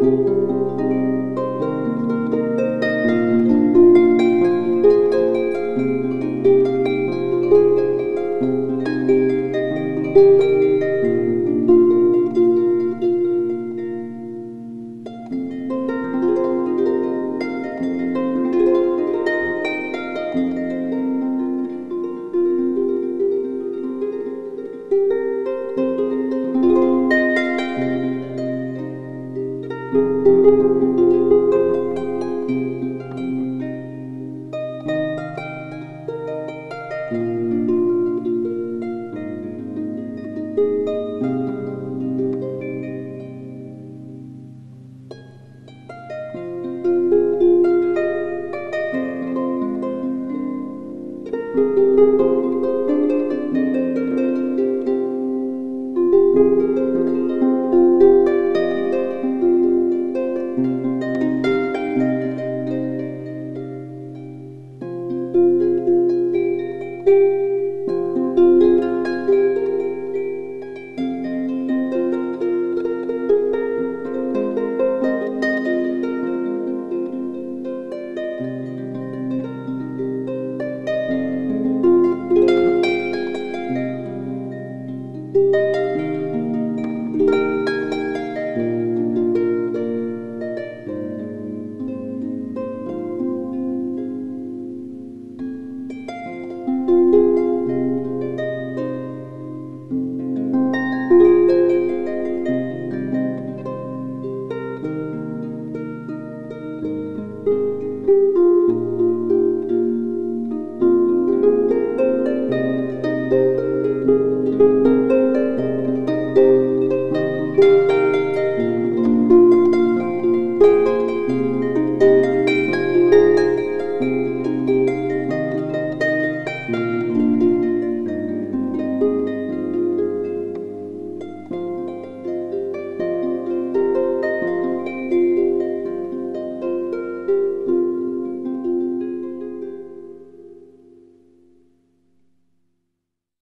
Música Música